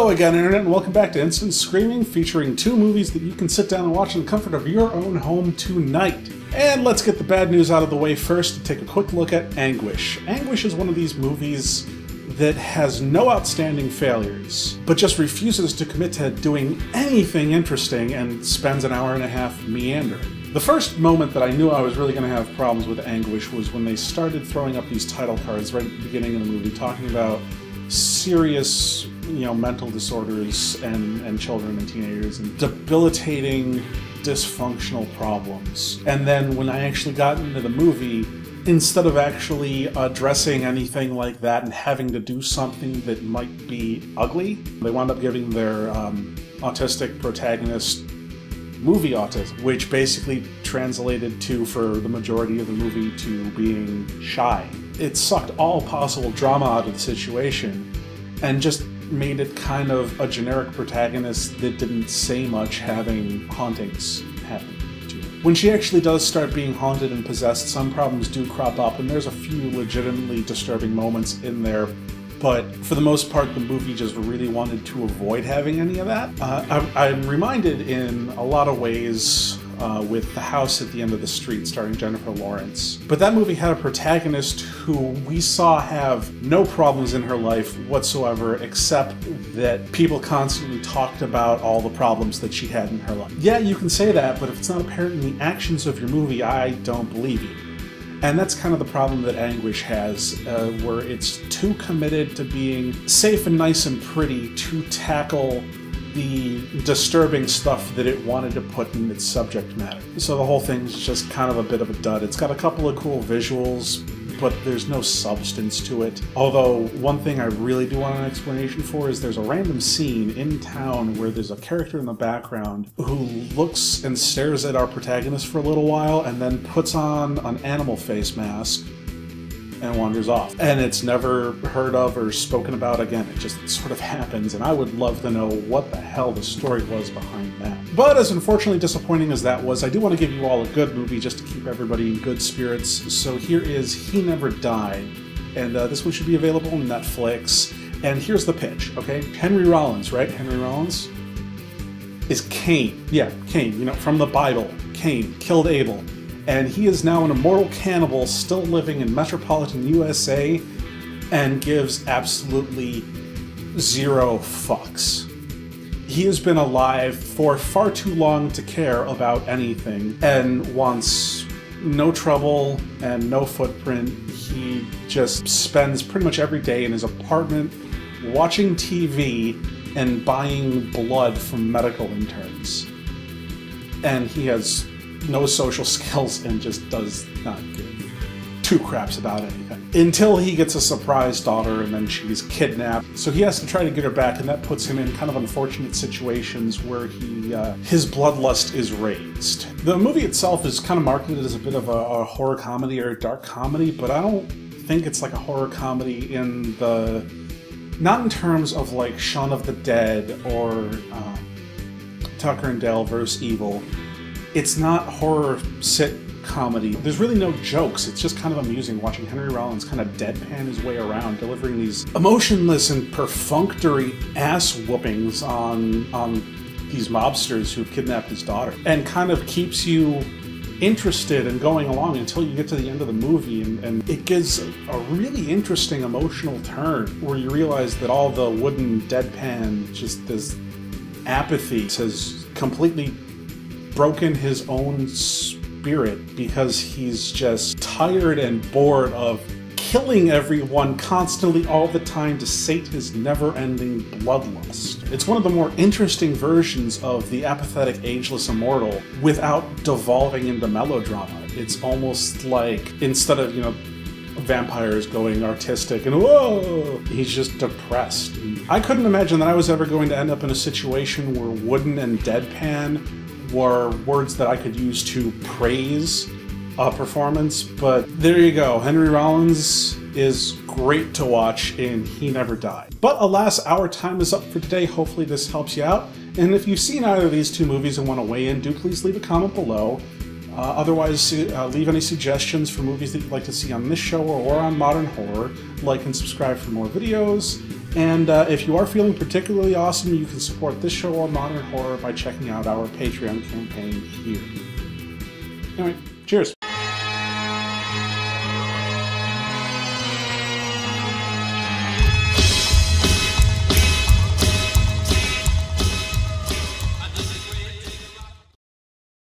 Hello again, Internet, and welcome back to Instant Screaming, featuring two movies that you can sit down and watch in the comfort of your own home tonight. And let's get the bad news out of the way first to take a quick look at Anguish. Anguish is one of these movies that has no outstanding failures, but just refuses to commit to doing anything interesting and spends an hour and a half meandering. The first moment that I knew I was really going to have problems with Anguish was when they started throwing up these title cards right at the beginning of the movie, talking about serious you know mental disorders and and children and teenagers and debilitating dysfunctional problems. And then when i actually got into the movie instead of actually addressing anything like that and having to do something that might be ugly they wound up giving their um, autistic protagonist movie autism which basically translated to for the majority of the movie to being shy. It sucked all possible drama out of the situation and just made it kind of a generic protagonist that didn't say much having hauntings happen to her. When she actually does start being haunted and possessed, some problems do crop up, and there's a few legitimately disturbing moments in there. But for the most part, the movie just really wanted to avoid having any of that. Uh, I'm, I'm reminded in a lot of ways uh, with The House at the End of the Street, starring Jennifer Lawrence. But that movie had a protagonist who we saw have no problems in her life whatsoever, except that people constantly talked about all the problems that she had in her life. Yeah, you can say that, but if it's not apparent in the actions of your movie, I don't believe you. And that's kind of the problem that Anguish has, uh, where it's too committed to being safe and nice and pretty to tackle the disturbing stuff that it wanted to put in its subject matter. So the whole thing's just kind of a bit of a dud. It's got a couple of cool visuals, but there's no substance to it. Although, one thing I really do want an explanation for is there's a random scene in town where there's a character in the background who looks and stares at our protagonist for a little while and then puts on an animal face mask and wanders off. And it's never heard of or spoken about again. It just sort of happens, and I would love to know what the hell the story was behind that. But as unfortunately disappointing as that was, I do want to give you all a good movie just to keep everybody in good spirits. So here is He Never Died, and uh, this one should be available on Netflix. And here's the pitch, okay? Henry Rollins, right? Henry Rollins is Cain. Yeah, Cain, you know, from the Bible. Cain killed Abel and he is now an immortal cannibal still living in metropolitan USA and gives absolutely zero fucks. He has been alive for far too long to care about anything and wants no trouble and no footprint. He just spends pretty much every day in his apartment watching TV and buying blood from medical interns. And he has no social skills and just does not give two craps about anything. Until he gets a surprise daughter and then she's kidnapped. So he has to try to get her back and that puts him in kind of unfortunate situations where he uh, his bloodlust is raised. The movie itself is kind of marketed as a bit of a, a horror comedy or a dark comedy, but I don't think it's like a horror comedy in the not in terms of like Shaun of the Dead or um, Tucker and Dale vs. Evil, it's not horror sit comedy. There's really no jokes. It's just kind of amusing watching Henry Rollins kind of deadpan his way around, delivering these emotionless and perfunctory ass whoopings on on these mobsters who've kidnapped his daughter, and kind of keeps you interested and going along until you get to the end of the movie and, and it gives a really interesting emotional turn where you realize that all the wooden deadpan just this apathy has completely broken his own spirit because he's just tired and bored of killing everyone constantly all the time to sate his never-ending bloodlust. It's one of the more interesting versions of the apathetic ageless immortal without devolving into melodrama. It's almost like instead of, you know, vampires going artistic and whoa, he's just depressed. I couldn't imagine that I was ever going to end up in a situation where wooden and deadpan were words that I could use to praise a performance, but there you go. Henry Rollins is great to watch and He Never Died. But alas, our time is up for today. Hopefully, this helps you out. And if you've seen either of these two movies and want to weigh in, do please leave a comment below. Uh, otherwise, uh, leave any suggestions for movies that you'd like to see on this show or, or on Modern Horror. Like and subscribe for more videos. And uh, if you are feeling particularly awesome, you can support this show on Modern Horror by checking out our Patreon campaign here. Anyway, cheers.